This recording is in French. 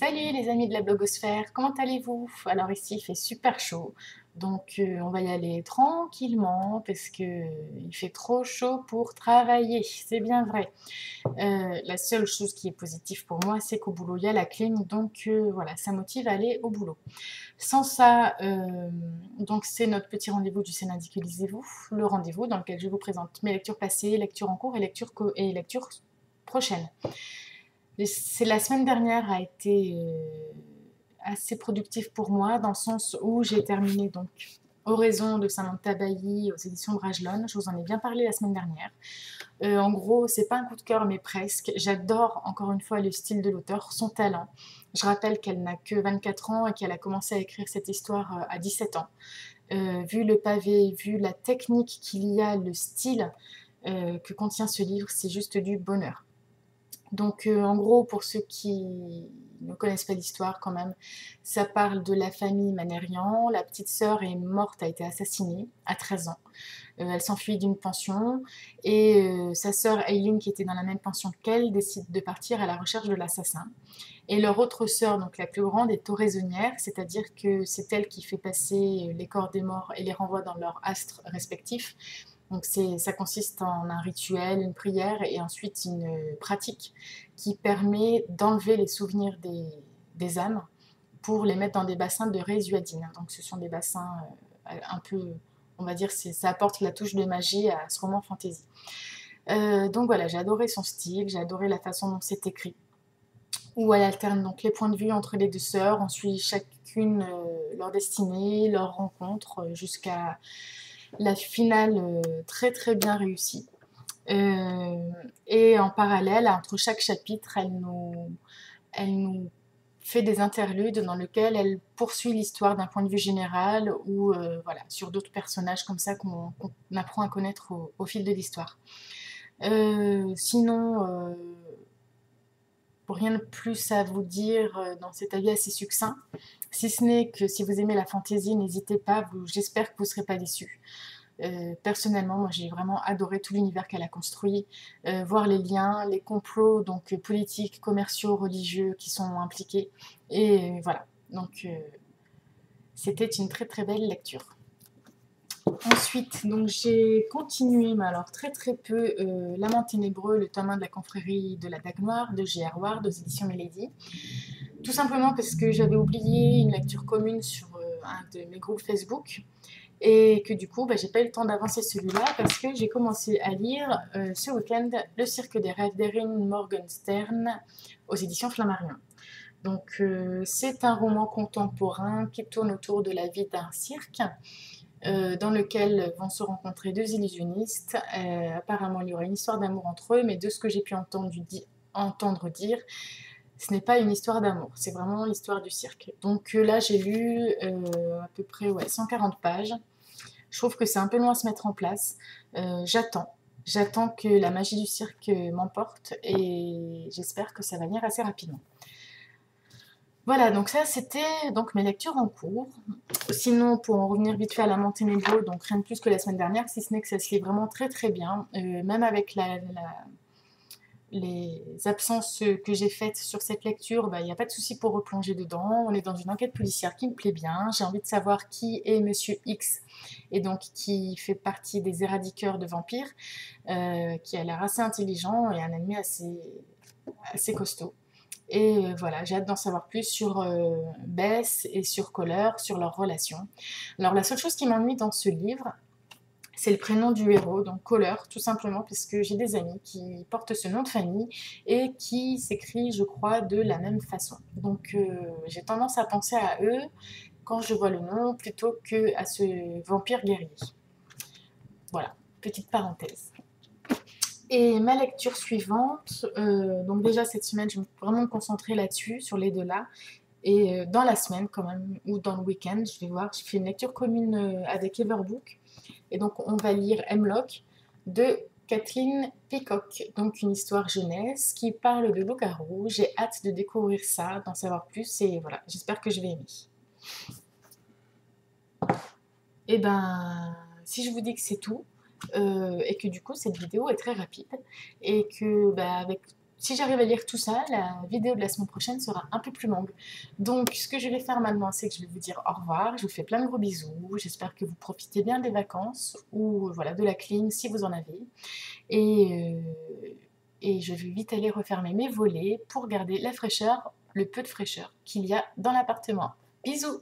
Salut les amis de la blogosphère, comment allez-vous? Alors ici il fait super chaud, donc euh, on va y aller tranquillement parce que il fait trop chaud pour travailler, c'est bien vrai. Euh, la seule chose qui est positive pour moi c'est qu'au boulot il y a la clim, donc euh, voilà, ça motive à aller au boulot. Sans ça, donc c'est notre petit rendez-vous du Syndicalisez-vous, le rendez-vous dans lequel je vous présente mes lectures passées, lectures en cours et lectures, et lectures prochaines la semaine dernière a été euh, assez productive pour moi dans le sens où j'ai terminé donc Oraison de Bailly aux éditions Bragelonne. Je vous en ai bien parlé la semaine dernière. Euh, en gros, c'est pas un coup de cœur, mais presque. J'adore encore une fois le style de l'auteur, son talent. Je rappelle qu'elle n'a que 24 ans et qu'elle a commencé à écrire cette histoire euh, à 17 ans. vu le pavé, vu la technique qu'il y a, le style que contient ce livre, c'est juste du bonheur. Donc euh, en gros, pour ceux qui ne connaissent pas l'histoire quand même, ça parle de la famille Manérian. La petite sœur est morte, a été assassinée à 13 ans. Euh, elle s'enfuit d'une pension et euh, sa sœur Aileen, qui était dans la même pension qu'elle, décide de partir à la recherche de l'assassin. Et leur autre sœur, donc la plus grande, est oraisonnière, c'est-à-dire que c'est elle qui fait passer les corps des morts et les renvoie dans leurs astres respectifs. Donc ça consiste en un rituel, une prière et ensuite une pratique qui permet d'enlever les souvenirs des, âmes pour les mettre dans des bassins de résuadine. Donc ce sont des bassins euh, un peu, on va dire, ça apporte la touche de magie à ce roman fantasy. Euh, donc voilà, j'ai adoré son style, j'ai adoré la façon dont c'est écrit, où elle alterne donc les points de vue entre les deux sœurs, on suit chacune euh, leur destinée, leur rencontre, jusqu'à la finale euh, très très bien réussie. Euh, et en parallèle, entre chaque chapitre, elle nous, elle nous fait des interludes dans lesquels elle poursuit l'histoire d'un point de vue général ou euh, voilà, sur d'autres personnages comme ça qu'on apprend à connaître au, fil de l'histoire. sinon, rien de plus à vous dire dans cet avis assez succinct. Si ce n'est que si vous aimez la fantaisie, n'hésitez pas, j'espère que vous ne serez pas déçus. Euh, personnellement, moi j'ai vraiment adoré tout l'univers qu'elle a construit, euh, voir les liens, les complots donc politiques, commerciaux, religieux qui sont impliqués. Et euh, voilà, donc c'était une très très belle lecture. Ensuite, donc j'ai continué, mais alors très très peu, L'amant ténébreux, le tome 1 de la confrérie de la Dague Noire de G.R. Ward aux éditions Mélodie. Tout simplement parce que j'avais oublié une lecture commune sur euh, un de mes groupes Facebook et que du coup, bah, j'ai pas eu le temps d'avancer celui-là parce que j'ai commencé à lire euh, ce week-end Le Cirque des rêves d'Erin Morgenstern aux éditions Flammarion. Donc, euh, c'est un roman contemporain qui tourne autour de la vie d'un cirque. Dans lequel vont se rencontrer deux illusionnistes. apparemment, il y aura une histoire d'amour entre eux, mais de ce que j'ai pu entendre, dire, ce n'est pas une histoire d'amour, c'est vraiment l'histoire du cirque. Donc euh, là, j'ai lu euh, à peu près ouais, 140 pages. Je trouve que c'est un peu loin à se mettre en place. Euh, j'attends. J'attends que la magie du cirque m'emporte et j'espère que ça va venir assez rapidement. Voilà, donc ça c'était donc mes lectures en cours. Sinon, pour en revenir vite fait à la Monténégro, donc rien de plus que la semaine dernière, si ce n'est que ça se lit vraiment très très bien, même avec les absences que j'ai faites sur cette lecture, bah, il n'y a pas de souci pour replonger dedans. On est dans une enquête policière qui me plaît bien. J'ai envie de savoir qui est Monsieur X et donc qui fait partie des éradiqueurs de vampires, euh, qui a l'air assez intelligent et un ennemi assez, assez costaud. Et euh, voilà, j'ai hâte d'en savoir plus sur euh, Bess et sur Collar, sur leur relation. Alors la seule chose qui m'ennuie dans ce livre, c'est le prénom du héros, donc Kohler, tout simplement, puisque j'ai des amis qui portent ce nom de famille et qui s'écrit, je crois, de la même façon. Donc euh, j'ai tendance à penser à eux quand je vois le nom plutôt que à ce vampire guerrier. Voilà, petite parenthèse. Et ma lecture suivante, euh, donc déjà cette semaine, je vais vraiment me concentrer là-dessus, sur les deux là. Et euh, dans la semaine quand même, ou dans le week-end, je vais voir, je fais une lecture commune avec Everbook et donc, on va lire Hemlock de Kathleen Peacock, donc une histoire jeunesse qui parle de loup-garou. J'ai hâte de découvrir ça, d'en savoir plus et voilà, j'espère que je vais aimer. Et eh ben, si je vous dis que c'est tout, euh, et que du coup cette vidéo est très rapide, et que bah, si j'arrive à lire tout ça, la vidéo de la semaine prochaine sera un peu plus longue. Donc, ce que je vais faire maintenant, c'est que je vais vous dire au revoir. Je vous fais plein de gros bisous. J'espère que vous profitez bien des vacances ou voilà de la clim si vous en avez. Euh, et je vais vite aller refermer mes volets pour garder la fraîcheur, le peu de fraîcheur qu'il y a dans l'appartement. Bisous